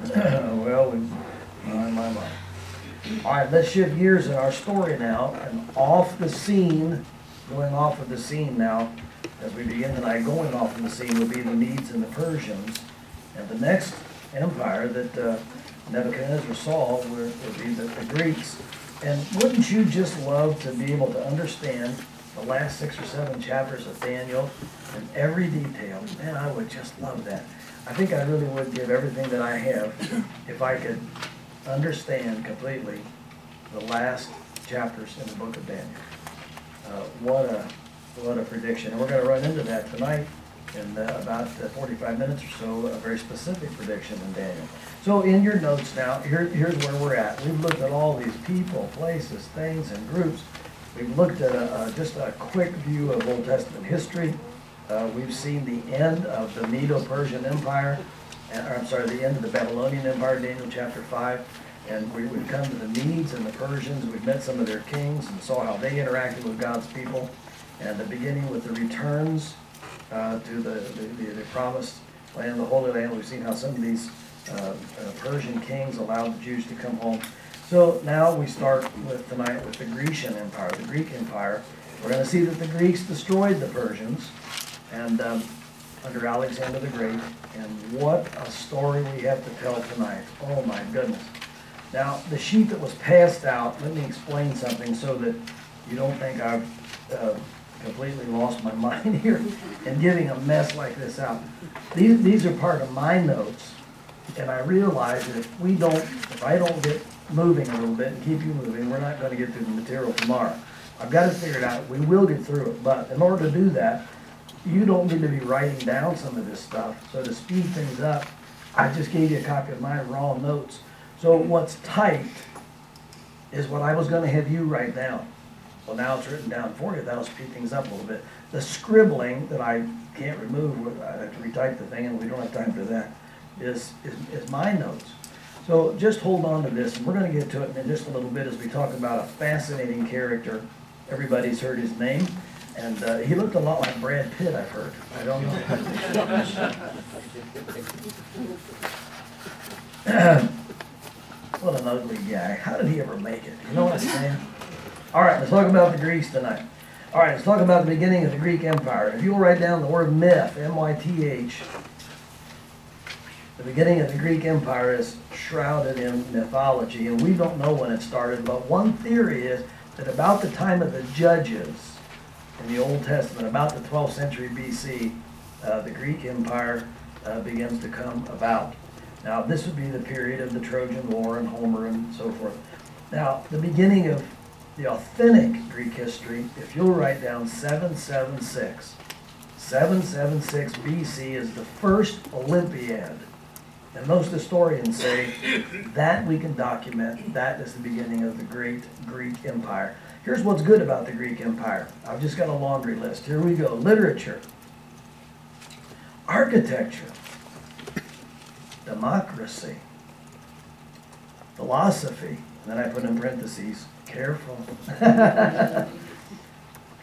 Well, we, my, my, my. All right, let's shift gears in our story now, and off the scene, going off of the scene now, as we begin tonight, going off of the scene will be the Medes and the Persians. And the next empire that uh, Nebuchadnezzar saw would, would be the, the Greeks. And wouldn't you just love to be able to understand the last six or seven chapters of Daniel in every detail? Man, I would just love that. I think I really would give everything that I have if I could understand completely the last chapters in the book of Daniel. Uh, what a what a prediction! And we're going to run into that tonight in about uh, 45 minutes or so. A very specific prediction in Daniel. So in your notes now, here, here's where we're at. We've looked at all these people, places, things, and groups. We've looked at a, a, just a quick view of Old Testament history. Uh, we've seen the end of the Medo-Persian Empire, and, or I'm sorry, the end of the Babylonian Empire, Daniel chapter 5. And we, we've come to the Medes and the Persians. We've met some of their kings and saw how they interacted with God's people. And the beginning with the returns uh, to the, the, the promised land, the Holy Land. We've seen how some of these uh, uh, Persian kings allowed the Jews to come home. So now we start with tonight with the Grecian Empire, the Greek Empire. We're going to see that the Greeks destroyed the Persians, and um, under Alexander the Great. And what a story we have to tell tonight! Oh my goodness! Now the sheet that was passed out. Let me explain something so that you don't think I've uh, completely lost my mind here and getting a mess like this out. These, these are part of my notes, and I realize that if we don't, if I don't get moving a little bit and keep you moving, we're not going to get through the material tomorrow. I've got to figure it out. We will get through it, but in order to do that, you don't need to be writing down some of this stuff. So to speed things up, I just gave you a copy of my raw notes. So what's typed is what I was going to have you write down. Well, now it's written down for you. That'll speed things up a little bit. The scribbling that I can't remove, I have to retype the thing, and we don't have time for that, is, is, is my notes. So just hold on to this, and we're going to get to it in just a little bit as we talk about a fascinating character. Everybody's heard his name, and uh, he looked a lot like Brad Pitt, I've heard. I don't know. what an ugly guy. How did he ever make it? You know what I'm saying? All right, let's talk about the Greeks tonight. All right, let's talk about the beginning of the Greek Empire. If you'll write down the word myth, M-Y-T-H, the beginning of the Greek Empire is shrouded in mythology, and we don't know when it started, but one theory is that about the time of the judges in the Old Testament, about the 12th century BC, uh, the Greek Empire uh, begins to come about. Now, this would be the period of the Trojan War and Homer and so forth. Now, the beginning of the authentic Greek history, if you'll write down 776, 776 BC is the first Olympiad. And most historians say that we can document, that is the beginning of the great Greek Empire. Here's what's good about the Greek Empire. I've just got a laundry list. Here we go. Literature, architecture, democracy, philosophy, and then I put in parentheses, Careful. and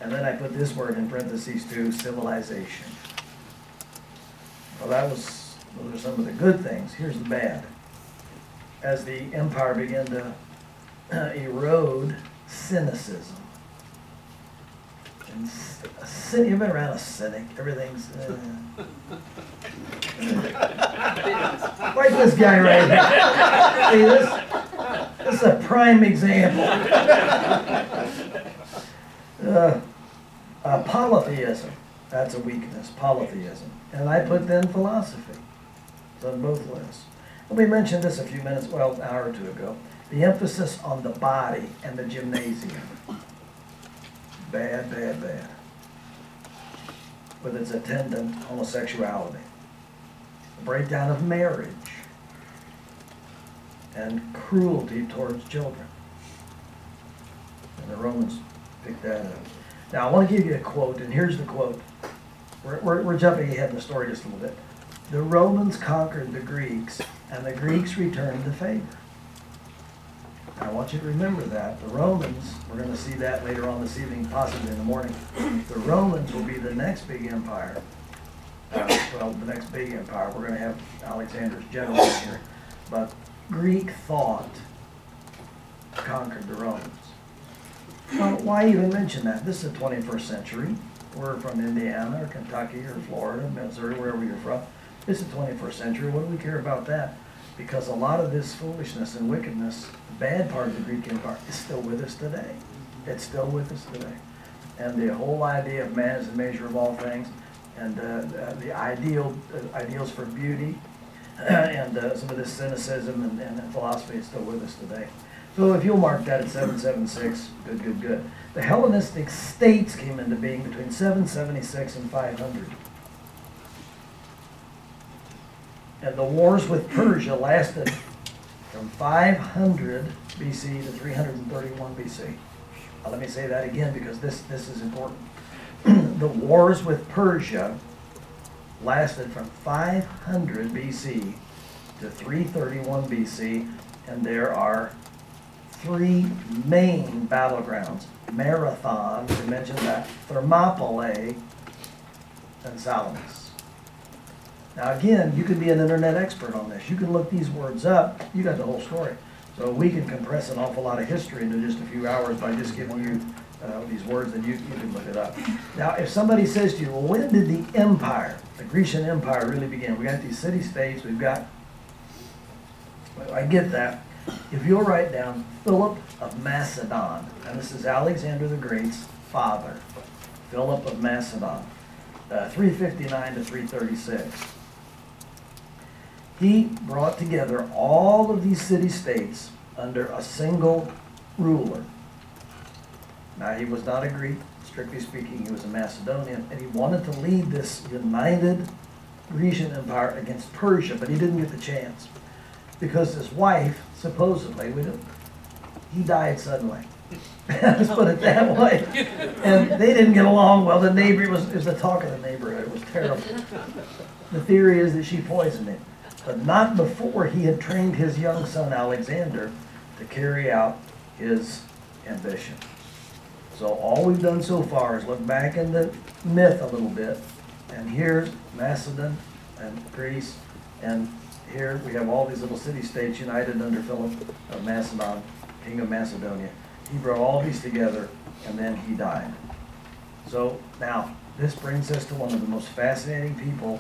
then I put this word in parentheses too, civilization. Well, that was, those are some of the good things. Here's the bad. As the empire began to erode cynicism. And a you've been around a cynic, everything's... Uh, like this guy right here. See this? This is a prime example. Uh, uh, polytheism, that's a weakness, polytheism. And I put then philosophy. On both lists. And we mentioned this a few minutes, well, an hour or two ago. The emphasis on the body and the gymnasium. Bad, bad, bad. With its attendant homosexuality. The breakdown of marriage and cruelty towards children. And the Romans picked that up. Now, I want to give you a quote, and here's the quote. We're, we're, we're jumping ahead in the story just a little bit. The Romans conquered the Greeks, and the Greeks returned the favor. I want you to remember that. The Romans, we're going to see that later on this evening, possibly in the morning. The Romans will be the next big empire. Uh, well, the next big empire. We're going to have Alexander's generals here. but Greek thought conquered the Romans. Well, why even mention that? This is the 21st century. We're from Indiana or Kentucky or Florida, Missouri, wherever you're from. Is the 21st century. What do we care about that? Because a lot of this foolishness and wickedness, the bad part of the Greek Empire, is still with us today. It's still with us today. And the whole idea of man is the measure of all things, and uh, the ideal uh, ideals for beauty, and uh, some of this cynicism and, and philosophy is still with us today. So if you'll mark that at 776, good, good, good. The Hellenistic states came into being between 776 and 500. And the wars with Persia lasted from 500 BC to 331 BC. Now, uh, let me say that again because this, this is important. the wars with Persia lasted from 500 BC to 331 BC, and there are three main battlegrounds. Marathon, we mentioned that, Thermopylae, and Salamis. Now again, you can be an internet expert on this. You can look these words up, you got the whole story. So we can compress an awful lot of history into just a few hours by just giving you uh, these words, and you, you can look it up. Now, if somebody says to you, well, when did the empire, the Grecian Empire really begin? We got these city-states, we've got, well, I get that. If you'll write down Philip of Macedon, and this is Alexander the Great's father, Philip of Macedon, uh, 359 to 336. He brought together all of these city-states under a single ruler. Now, he was not a Greek, strictly speaking, he was a Macedonian, and he wanted to lead this united Grecian Empire against Persia, but he didn't get the chance because his wife, supposedly, we don't, he died suddenly. Let's put it that way. And they didn't get along well. The neighbor was, it was the talk of the neighborhood. It was terrible. The theory is that she poisoned him, but not before he had trained his young son Alexander to carry out his ambition. So all we've done so far is look back in the myth a little bit, and here's Macedon and Greece and here we have all these little city-states united under Philip of Macedon, king of Macedonia. He brought all these together, and then he died. So now, this brings us to one of the most fascinating people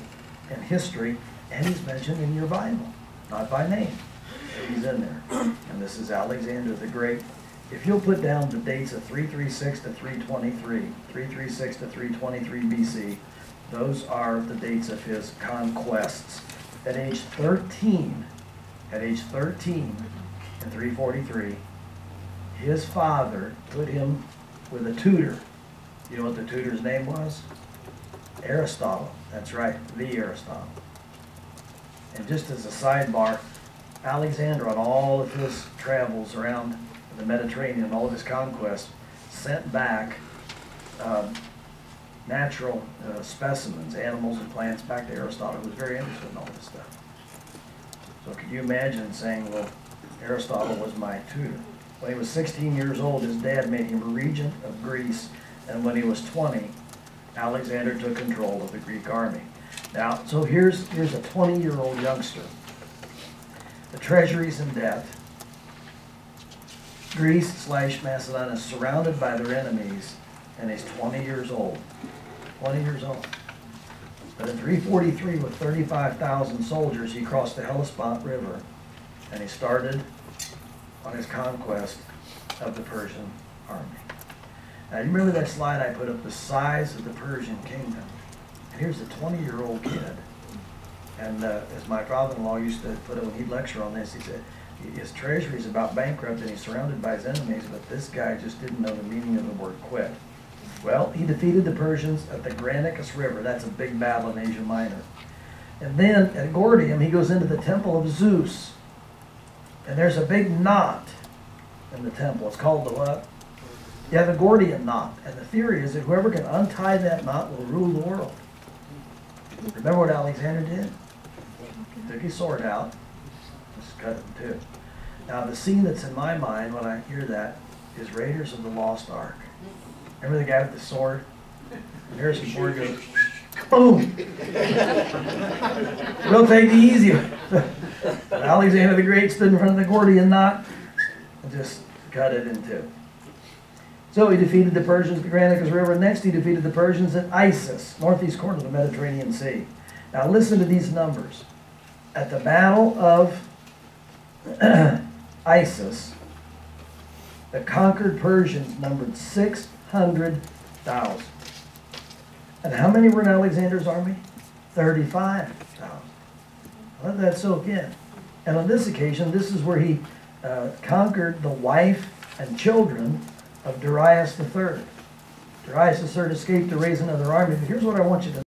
in history, and he's mentioned in your Bible, not by name, he's in there. And this is Alexander the Great. If you'll put down the dates of 336 to 323, 336 to 323 BC, those are the dates of his conquests at age 13, at age 13 in 343, his father put him with a tutor. You know what the tutor's name was? Aristotle. That's right, the Aristotle. And just as a sidebar, Alexander, on all of his travels around the Mediterranean, all of his conquests, sent back um, natural uh, specimens, animals and plants, back to Aristotle, who was very interested in all this stuff. So could you imagine saying, well, Aristotle was my tutor. When he was 16 years old, his dad made him regent of Greece, and when he was 20, Alexander took control of the Greek army. Now, so here's, here's a 20-year-old youngster. The treasury's in debt. Greece slash Macedon is surrounded by their enemies, and he's 20 years old. 20 years old. But in 343, with 35,000 soldiers, he crossed the Hellespont River and he started on his conquest of the Persian army. Now, you remember that slide I put up, the size of the Persian kingdom? Here's a 20-year-old kid. And uh, as my father-in-law used to put it when he'd lecture on this, he said, his treasury is about bankrupt and he's surrounded by his enemies, but this guy just didn't know the meaning of the word quit. Well, he defeated the Persians at the Granicus River. That's a big battle in Asia Minor. And then at Gordium, he goes into the temple of Zeus. And there's a big knot in the temple. It's called the what? Yeah, the Gordian knot. And the theory is that whoever can untie that knot will rule the world. Remember what Alexander did? Took his sword out, just cut it in two. Now, the scene that's in my mind when I hear that is Raiders of the Lost Ark. Remember the guy with the sword? Harrison Ford goes, boom. We'll take the easy. But Alexander the Great stood in front of the Gordian knot and just cut it in two. So he defeated the Persians at the Granicus River. Next, he defeated the Persians at Issus, northeast corner of the Mediterranean Sea. Now, listen to these numbers. At the Battle of Issus, the conquered Persians numbered 600,000. And how many were in Alexander's army? 35,000. Let that soak in. And on this occasion, this is where he uh, conquered the wife and children of Darius III. Darius III escaped to raise another army, but here's what I want you to